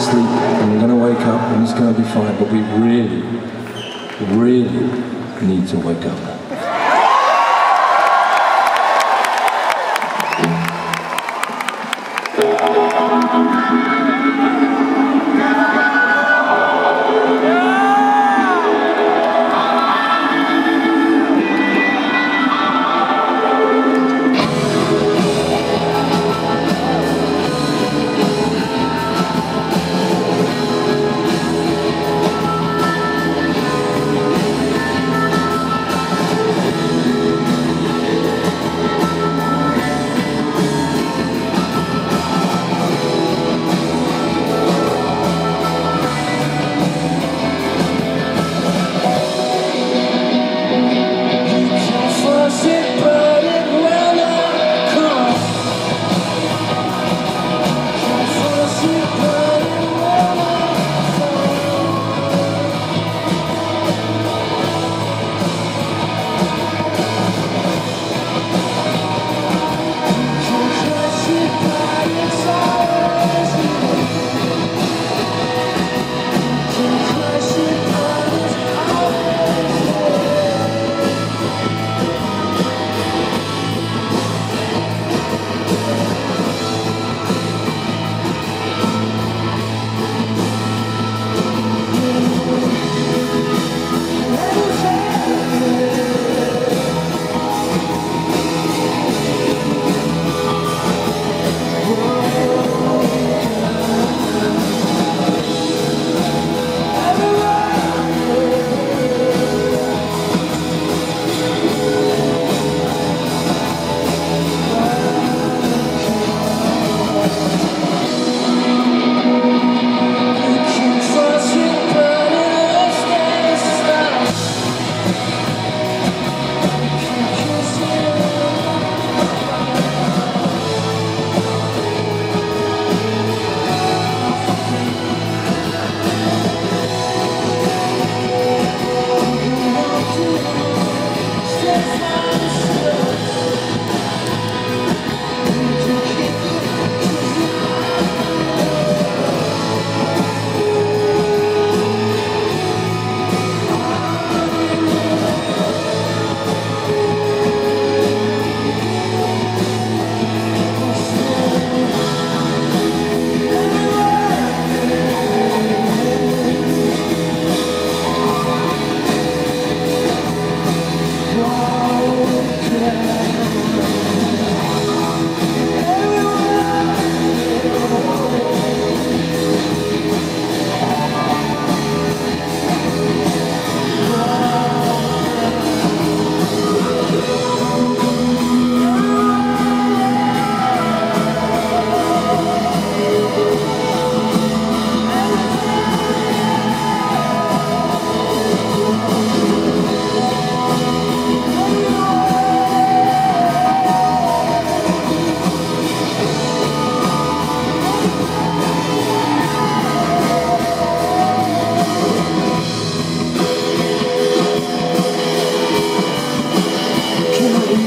sleep and we're going to wake up and it's going to be fine. But we really, really need to wake up.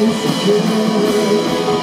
disappear